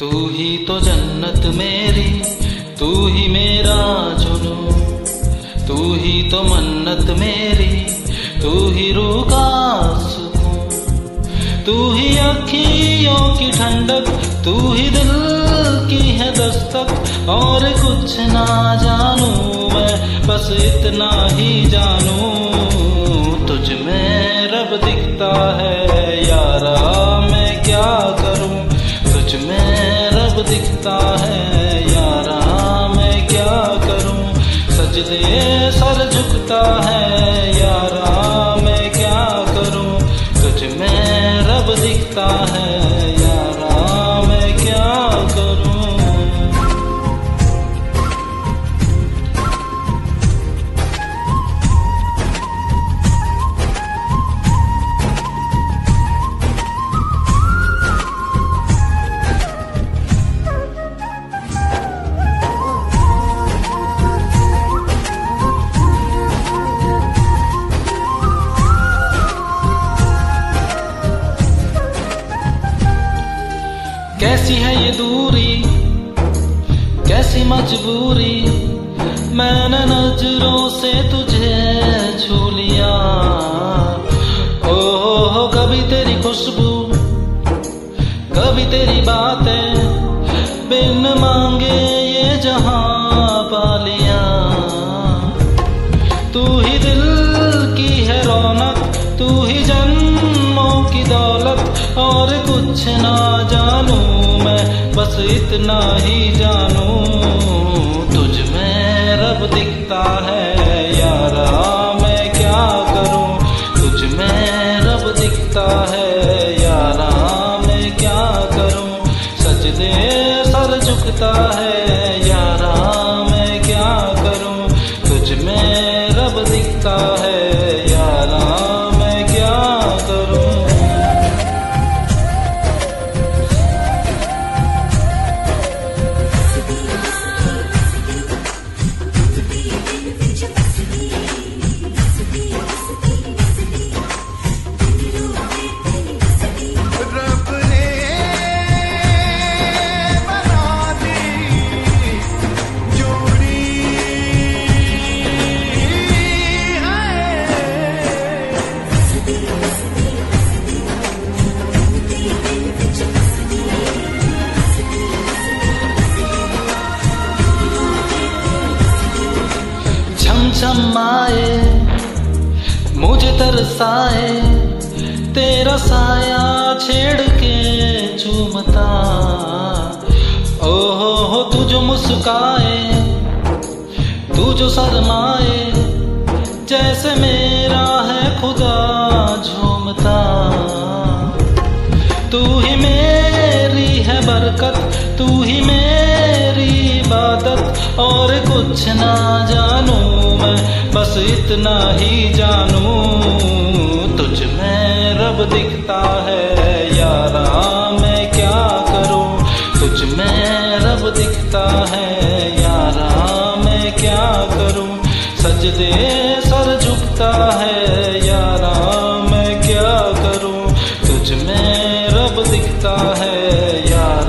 तू ही तो जन्नत मेरी, तू ही मेरा जुनू। तू ही तो मन्नत मेरी, तू ही रूह का तू ही अखियों की ठंडक, तू ही दिल की है दस्तक। और कुछ ना जानू मैं, बस इतना ही जानू। दिखता है यारा मैं क्या करूँ? सजदे सर झुकता है यारा कैसी है ये दूरी? कैसी मजबूरी? मैंने नज़रों से तुझे छू लिया। ओ हो कभी तेरी खुशबू, कभी तेरी बातें, बिन मांगे ये जहाँ पा लिया। तू ही दिल की है रौनक, तू ही जन्मों की दौलत और कुछ ना जानू मैं, बस इतना ही जानू। तुझ में रब दिखता है, यारा, मैं क्या करूँ? तुझ में रब दिखता है। छम मुझे तरसाए, तेरा साया छेड़ के चूमता। ओ हो तू जो मुस्काए, तू जो शर्माए, जैसे मेरा है खुदा झूमता। तू ही मेरी है बरकत, तू ही मेरी इबादत, और कुछ ना जानू इतना ही जानू। तुझ में रब दिखता है, यारा मैं क्या करूँ? तुझ में रब दिखता है, यारा मैं क्या करूँ? सजदे सर झुकता है, यारा मैं क्या करूँ? तुझ में रब दिखता है, यारा